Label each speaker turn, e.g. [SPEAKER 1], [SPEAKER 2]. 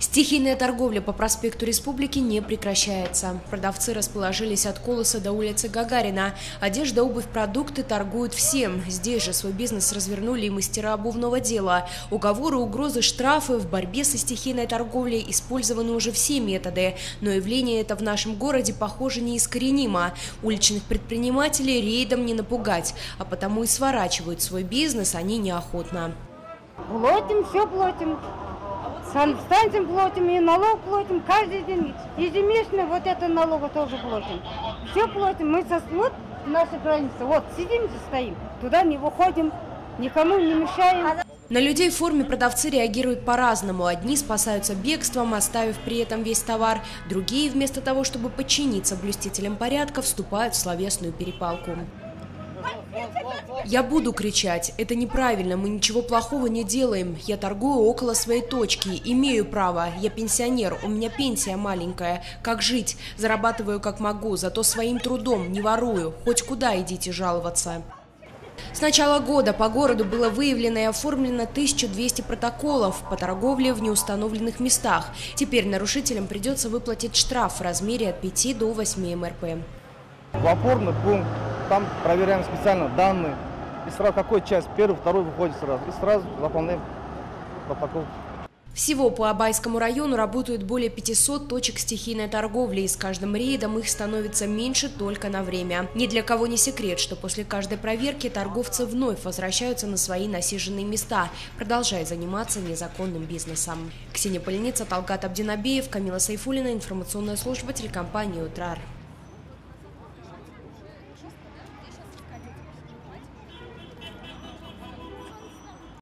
[SPEAKER 1] Стихийная торговля по проспекту Республики не прекращается. Продавцы расположились от Колоса до улицы Гагарина. Одежда, обувь, продукты торгуют всем. Здесь же свой бизнес развернули и мастера обувного дела. Уговоры, угрозы, штрафы. В борьбе со стихийной торговлей использованы уже все методы. Но явление это в нашем городе, похоже, неискоренимо. Уличных предпринимателей рейдом не напугать, а потому и сворачивают свой бизнес они неохотно.
[SPEAKER 2] Платим, все платим. Санстанциям платим, и налог платим каждый день. Ежемесячно вот это налога тоже платим. Все платим. Мы со, вот наша граница. Вот сидим здесь стоим. Туда не выходим, никому не мешаем.
[SPEAKER 1] На людей в форме продавцы реагируют по-разному. Одни спасаются бегством, оставив при этом весь товар. Другие, вместо того, чтобы подчиниться блюстителям порядка, вступают в словесную перепалку. Я буду кричать. Это неправильно, мы ничего плохого не делаем. Я торгую около своей точки, имею право. Я пенсионер, у меня пенсия маленькая. Как жить? Зарабатываю как могу, зато своим трудом, не ворую. Хоть куда идите жаловаться. С начала года по городу было выявлено и оформлено 1200 протоколов по торговле в неустановленных местах. Теперь нарушителям придется выплатить штраф в размере от 5 до 8 МРП.
[SPEAKER 3] В опорный пункт, там проверяем специально данные. И сразу какой час, первый, второй выходит сразу. И сразу заполняем протокол.
[SPEAKER 1] Всего по Абайскому району работают более 500 точек стихийной торговли, и с каждым рейдом их становится меньше только на время. Ни для кого не секрет, что после каждой проверки торговцы вновь возвращаются на свои насиженные места, продолжая заниматься незаконным бизнесом. Ксения Поленица, Талгат Абдинабеев, Камила Сайфулина, информационная служба телекомпании «Утрар».